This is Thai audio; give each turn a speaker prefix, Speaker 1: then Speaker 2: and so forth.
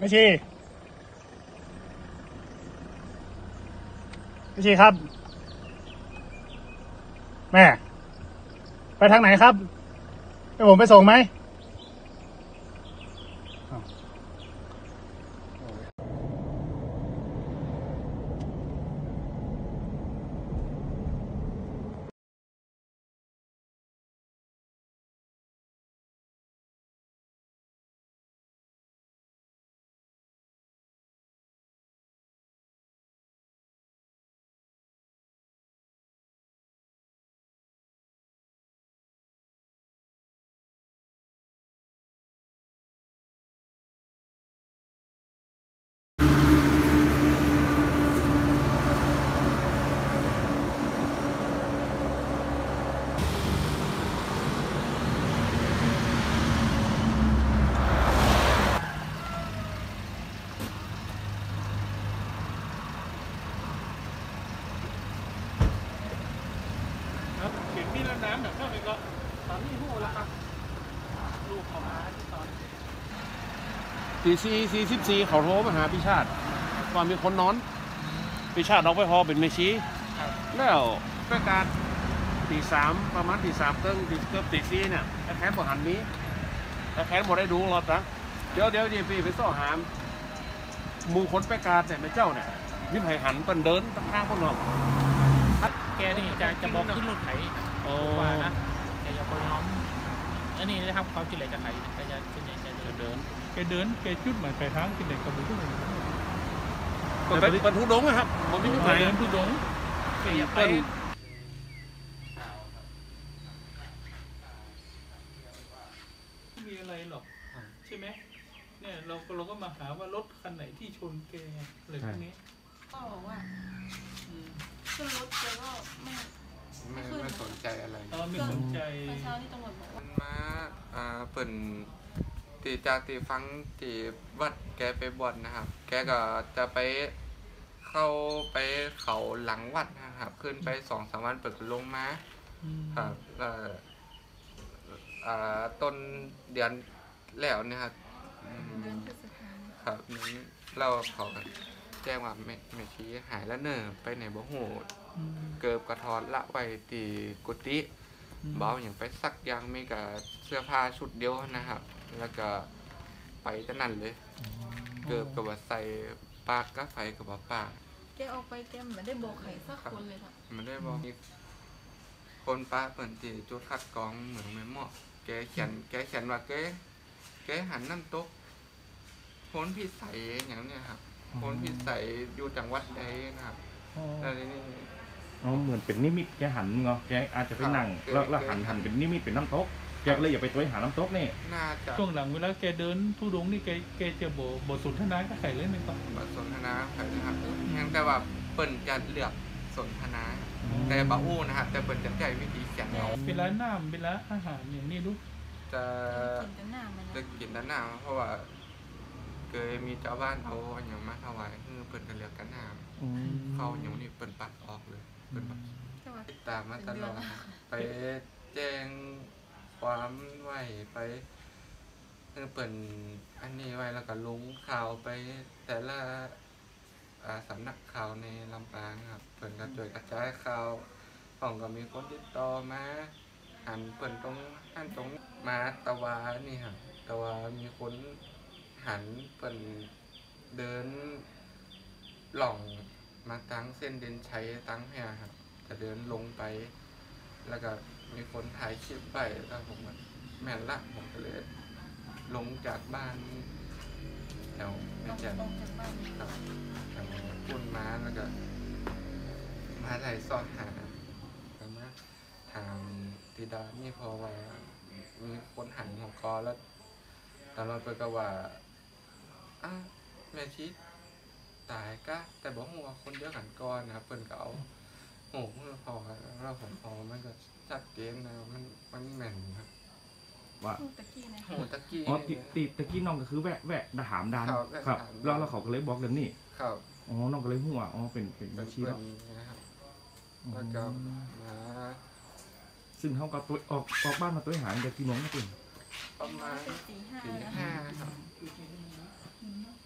Speaker 1: ไม่ชีไม่ชีครับ แม่ ไปทางไหนครับ ให้ผมไปส่งไหม
Speaker 2: นมีดแล้วน้ำแบบเข้าไปก็ตอนนี้หูแล้วครับลูกเขามาที่ตอนตีสี่สี่สิบสี่เขาโทรมาหาพิชาติว่ามีคนนอนพิชาติเราไปพอเป็นเมชีแล้วประกาศตีสามประมาณตีสามเติ้งตีเกือบตีสี่เนี่ยไอ้แค้นบ่หันนี้ไอ้แค้นบ่ได้ดูหรอกนะเดี๋ยวเดี๋ยวเดี๋ยวพี่ไปซ่อหามหมูคนประกาศเนี่ยแม่เจ้าเนี่ยยิ้มให้หันเปิ้นเดินตั้งข้างพวกเรา
Speaker 3: แกนี่จะจะบอกขึ้นรถไถ
Speaker 2: โอ้
Speaker 3: กว่านะแกจะบริน้อมอันนี้นะครับความคิดเหลือจะไถแกจะส่วนใหญ่จะเดิน
Speaker 2: เดิน
Speaker 4: แกเดินแกจุดหมายปลายทางกินเด็กกับบุตร
Speaker 2: ก็เป็นบรรทุกดงนะครับมันไม่มีไหน
Speaker 4: เดินทุดง
Speaker 3: แกอย่าไป
Speaker 2: เปิ้ล
Speaker 4: ไม่มีอะไรหรอกใช่ไหมเนี่ยเราก็เราก็มาหาว่ารถคันไหนที่ชนแกอะไรพวกนี้
Speaker 5: ก็บอกว่า
Speaker 4: อืม
Speaker 5: ขึ้นรถแกก็ไม่
Speaker 6: ไม่ไม่สนใจอะไร
Speaker 4: เออไม่สนใจ
Speaker 5: เมื่อเช้าที่ตำรวจบอกว่า
Speaker 6: มันมาอ่าเปิ่นตีจากตีฟังตีวัดแกไปบวชนะครับ แกก็จะไปเข้าไปเขาหลังวัดนะครับ ขึ้นไปสองสามวันเปิดลงมาครับแล้วอ่าต้นเดือนแล้วเนี่ยครับอืม
Speaker 5: เดือนพฤษภาคม
Speaker 6: ครับนี้เราเขาก็ แจ้งว่าแม่แม่ชีหายแล้วเนอะไปไหนบ่หูเกิบกระทอนละไว้ตีกุฏิเบาอย่างไปซักยางไม่กับเสื้อผ้าชุดเดียวนะครับ แล้วก็ไปจะนั่นเลย เกิบกับว่าใส่ปากก็ไฟกับว่าปาก
Speaker 5: แกออกไปแกไม่ได้บอกใครสักคนเลยค่ะ
Speaker 6: มันได้บอกมีคนป้าเปิดตีจุดคัดกรองเหมือนไม่เหมาะแกเขียนแกเขียนว่าแกแกหันน้ำตกพ้นพิสัยอย่างเนี้ยครับ พ้นพิสัยอยู่จังหวัดใดนะครับแล้วทีนี่
Speaker 7: อ๋อเหมือนเป็นนิมิตแกหันเงาะแกอาจจะไปนั่ง
Speaker 6: ครับ
Speaker 7: แล้วแล้ว
Speaker 6: แก
Speaker 7: หันหันเป็นนิมิตเป็นน้ำตกแกก็เลยอย่าไปตัวหาน้ำตกนี่
Speaker 6: น่าจะ
Speaker 4: ช่วงหลังเวลาแกเดินทุดงนี่แกแกจะโบบทสนทนาก็ใครเล่นหนึ่งก่อน
Speaker 6: บทสนทนาใครนะครับงั้นแต่ว่าเปิ่นจะเลือกสนทนาแต่บาอู้นะครับแต่เปิ่นจะใจวิธีเขียนเอา
Speaker 4: เวลาน้ำเวลาอาหารอย่างนี้ลูก
Speaker 6: จะ
Speaker 5: กินแต่หน้ามัน
Speaker 6: จะ
Speaker 5: นะ
Speaker 6: กินด้านหน้าเพราะว่า เคยมีเจ้าบ้านเอาอย่างมาถวายคือเปิ่นจะเลือกกันน้ำเข้าอย่างนี้เปิ่นปัดออกเลยเปิ่นปัด
Speaker 5: ใช่ป่ะ
Speaker 6: ติดตามมาตลอดนะไปแจ้งความไว้ไปคือเปิ่นอันนี้ไว้แล้วก็ลงข่าวไปแต่ละอ่าสำนักข่าวในลำปางครับเปิ่นก็ช่วยกระจายข่าวของก็มีคนติดต่อมาหันเปิ่นตรงหันตรงมาตะวานี่ครับตะวามีคน หันเปิ่นเดินหล่องมาตั้งเส้นเดินใชัยตั้งแห่ครับจะเดินลงไป แล้วก็มีคนถ่ายคลิปไปแล้วผมแม่นละผมก็เลยลงจากบ้านแถว
Speaker 5: ล
Speaker 6: แม่จ่ม
Speaker 5: ลงจากบ้าน
Speaker 6: ครับแถวพุ่นมาแล้วก็มาถ่ายซอดหาสามารถถามติดานี่พอว่ามีคนหันหัวคอแล้วตอนเราไปก็ว่า อ้าวแม่ชิดตายกะแต่บอกว่าคนเดียวกันก่อนนะครับเพิ่นก็เอาโอ้โหพอเราผมพอมันก็ชัดเจนนะมันมันแม่นครับ
Speaker 7: ว่า
Speaker 5: ตะกี้นะ
Speaker 6: โอ้ตะกี้
Speaker 7: อ๋อติติตะกี้น้องก็คือแวะแวะดาหามดาน
Speaker 6: ครับแวะ
Speaker 7: ครับ
Speaker 6: ถาม
Speaker 7: แล้วแล้วเขาก็เลยบอกเรื่องนี้
Speaker 6: ครับ
Speaker 7: อ๋อน้องก็เลยหัวอ๋อเป็นเป็น
Speaker 6: เป็
Speaker 7: บั
Speaker 6: น
Speaker 7: ญชี
Speaker 6: เพื่อ
Speaker 7: แล้ว
Speaker 6: นนะครับแล้วก็มา
Speaker 7: ซึ่งเขาก็ตัวออกออกบ้านมาตัวหากันกี่โมงนะคุณ
Speaker 6: ประมาณ
Speaker 5: สี่ห้า
Speaker 6: สี่
Speaker 5: นะ
Speaker 6: ห้าครับ Mm-hmm.